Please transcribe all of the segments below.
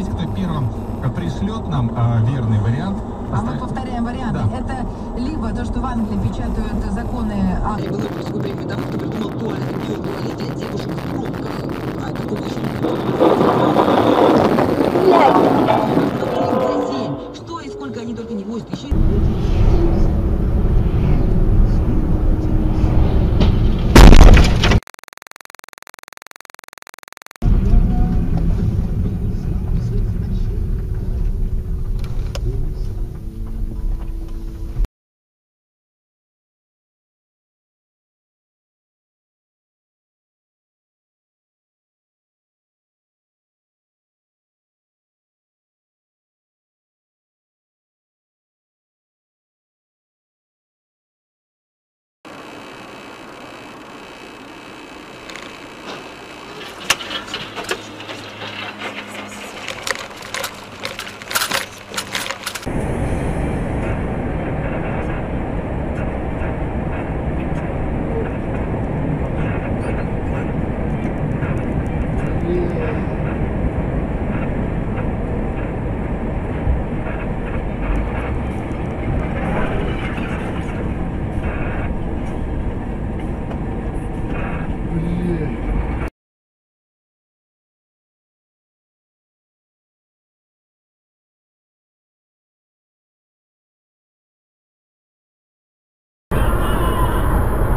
смотрите, кто первым пришлет нам э, верный вариант. А мы повторяем варианты. Да. Это либо то, что в Англии печатают законы а Я был группе потому что придумал туалет, где убили для девушек в пробках. А еще не было. Блядь! Что и сколько они только не возят. Еще и...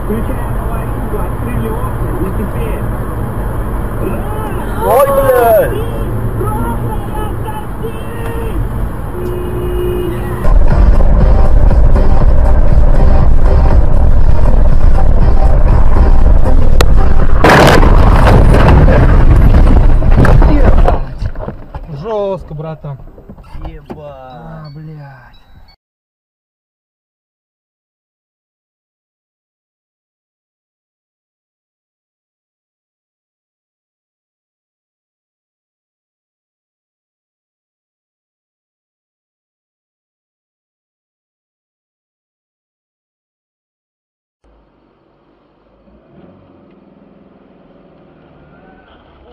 Включаем аварийку, открыли окна и теперь... Ой, блядь! Жестко, братан. Ебать. А, блядь.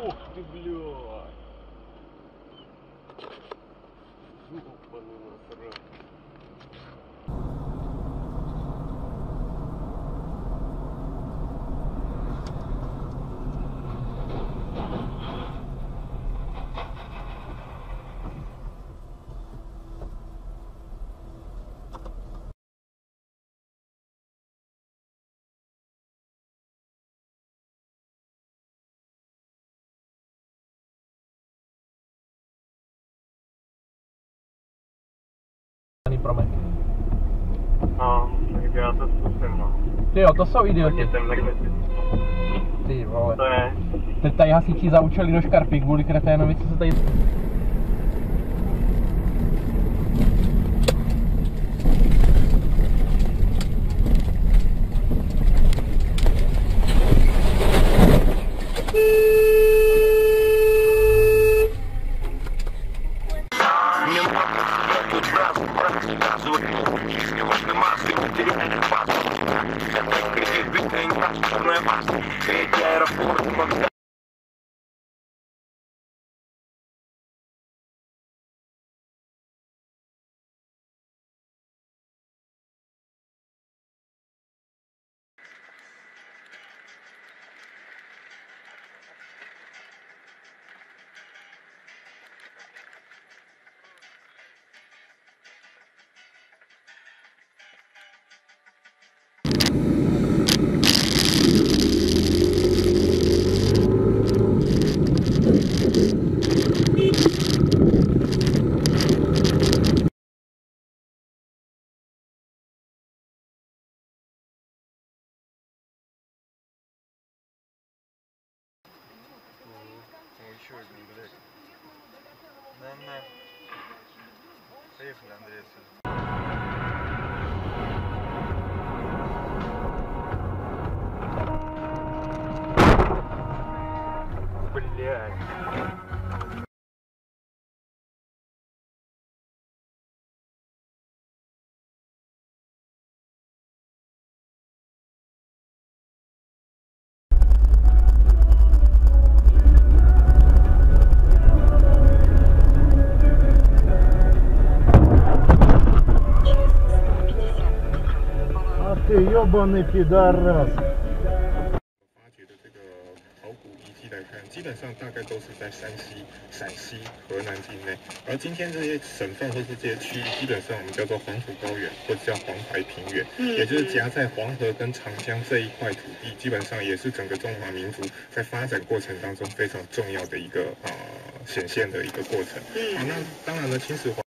Ух ты, блядь. Promiň. No, tak já to zkusím, no. Ty jo, to jsou idioti. Ty vole. To je... Teď tady hasiči zaučili do škarpy kvůli kreténovi, co se tady... Ой, На-на. Поехали, Андрей. Блядь. ебаный пидорас. 发掘的这个考古遗迹来看，基本上大概都是在山西、陕西、河南境内。而今天这些省份或是这些区域，基本上我们叫做黄土高原，或者叫黄淮平原，也就是夹在黄河跟长江这一块土地，基本上也是整个中华民族在发展过程当中非常重要的一个呃显现的一个过程。好，那当然了，秦始皇。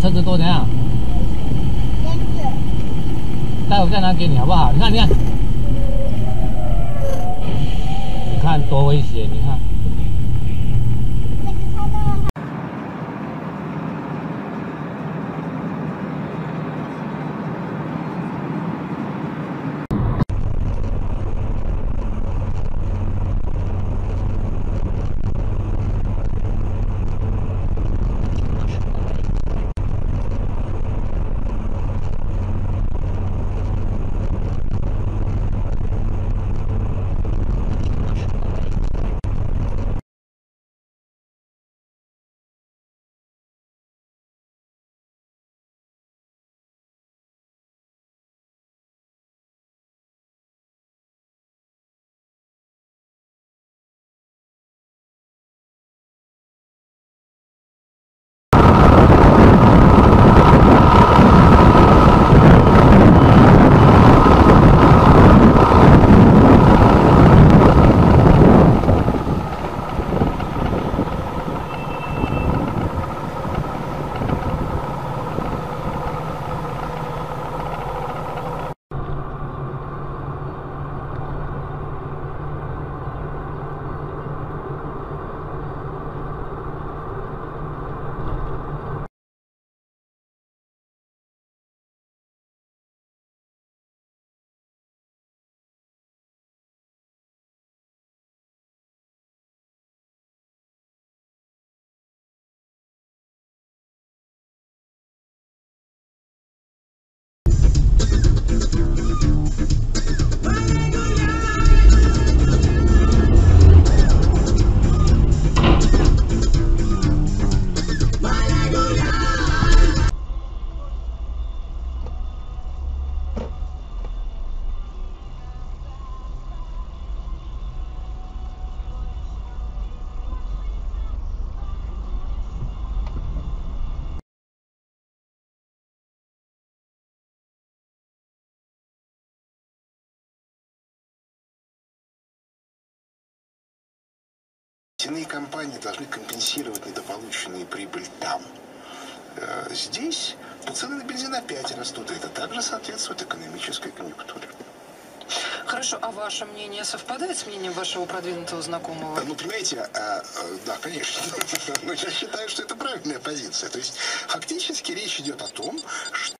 车子多怎样？待会再拿给你好不好？你看，你看，你看多危险！你看。Нефтяные компании должны компенсировать недополученную прибыль там. Э, Здесь цены на бензин опять растут, и это также соответствует экономической конъюнктуре. Хорошо, а ваше мнение совпадает с мнением вашего продвинутого знакомого? Ну, понимаете, а, э, да, конечно. Но я считаю, что это правильная позиция. То есть, фактически речь идет о том, что